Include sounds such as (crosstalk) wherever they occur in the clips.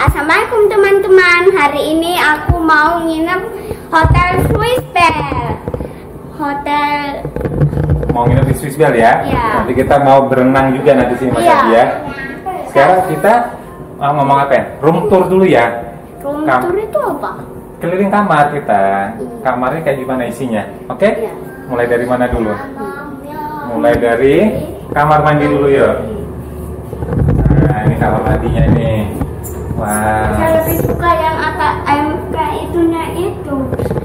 Assalamualaikum teman-teman. Hari ini aku mau nginep Hotel Swiss Bell. Hotel Mau nginep di Swiss Bell ya? Iya. Nanti kita mau berenang juga nanti sini Mas Iya. Adi ya. Sekarang kita mau ngomong apa ya? Room tour dulu ya. room Kam- tour itu apa? Keliling kamar kita. Kamarnya kayak gimana isinya? Oke? Iya. Mulai dari mana dulu? Mulai dari kamar mandi dulu ya. Nah, ini kamar mandinya ini. Wah, Saya lebih suka yang em kayak itunya itu.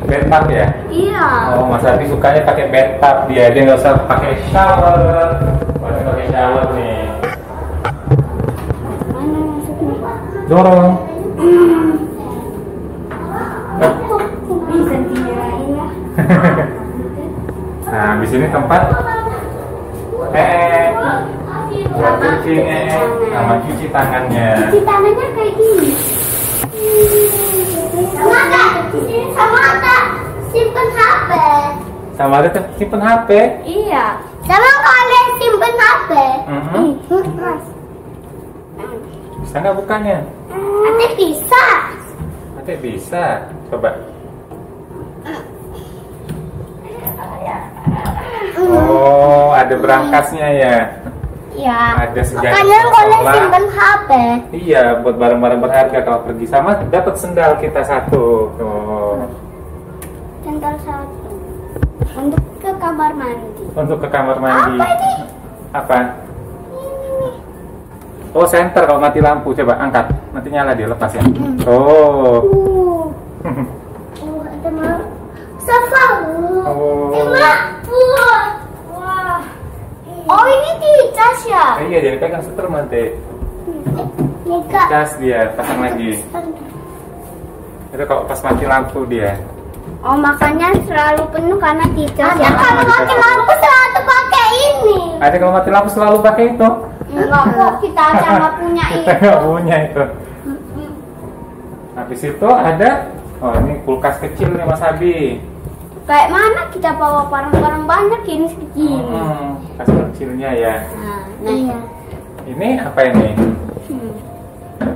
bathtub ya? Iya. Oh, Mas Adi sukanya pakai bathtub dia, dia nggak usah pakai shower. Ini pakai shower nih. Mana masuknya? Dorong. Bisa dinyalain ya. (laughs) Nah, di sini tempat eh buat cuci sama cuci tangannya. Cuci tangannya kayak gini. Sama kak, sama kak, simpen HP. Sama ada simpen HP. Iya. Sama kalian simpen HP. Mhm. Ih, Bisa nggak bukanya? Nanti bisa. Nanti bisa. Coba. Oh, ada berangkasnya ya. Iya. Ada Makanya kalian sekolah. simpen HP. Iya, buat barang-barang berharga kalau pergi sama dapat sendal kita satu. Tuh. Cental satu. Untuk ke kamar mandi. Untuk ke kamar mandi. Apa ini? Apa? Oh, center kalau mati lampu coba angkat. Nanti nyala dia lepas ya. Oh. Uh. (laughs) Oh, ada mau. Sofa. Oh. Wah. Wah. Oh, ini dicas ya? Eh, iya, jadi pegang. Nih, Kak. Cas dia, pasang lagi. Itu kalau pas mati lampu dia. Oh, makanya selalu penuh karena dicas ya. Ada kalau mati lampu selalu pakai ini. Ada kalau mati lampu selalu pakai itu. Enggak kok, kita aja nggak punya (laughs) Kita itu. nggak punya itu. Habis itu ada, oh ini kulkas kecil nih Mas Abi. Kayak mana kita bawa barang-barang banyak ini segini. Hmm, kulkas kecilnya ya. Nah, nah iya. Ini apa ini? Hmm.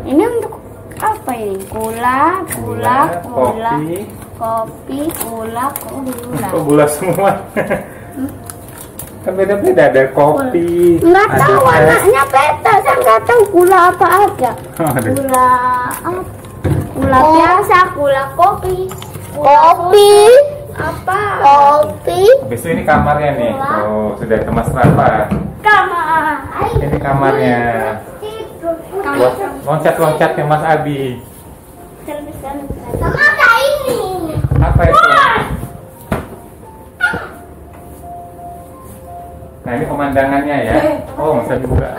Ini untuk apa ini? Gula, gula, gula, kopi. kopi, gula, gula. Kok gula semua? (laughs) kan beda-beda ada kopi. Nggak ada tahu es. anaknya beda, saya nggak tahu gula apa aja. Oh. Gula apa? Gula biasa, gula kopi. Kopi. Apa? Kopi. Habis itu ini kamarnya nih. Oh, sudah ke Mas Rafa. Kamar. Ini kamarnya. Buat loncat-loncat ke Mas Abi. Sama kayak ini. Apa itu? Nah ini pemandangannya ya. Oh Mas Abi buka.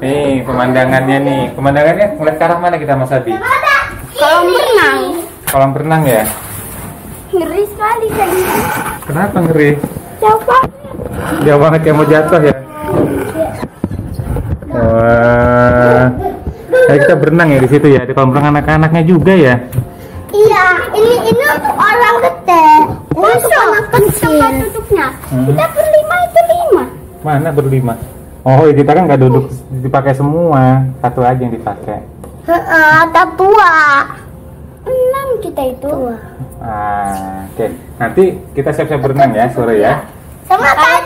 Nih pemandangannya nih. Pemandangannya ngeliat ke arah mana kita Mas Abi? Kalau berenang, Kolam renang ya. Ngeri sekali gitu. Kenapa ngeri? Coba. Jauh banget kayak mau jatuh ya. Wah. Nah, kita berenang ya di situ ya. Ada kolam renang anak-anaknya juga ya. Iya, ini ini untuk orang gede. Untuk anak kecil. Duduknya. Hmm. Kita berlima itu lima. Mana berlima? Oh kita kan nggak duduk dipakai semua. Satu aja yang dipakai. Heeh, ada tua. Kita itu. Ah, Oke. Nanti kita siap-siap berenang ya sore ya. Sama tari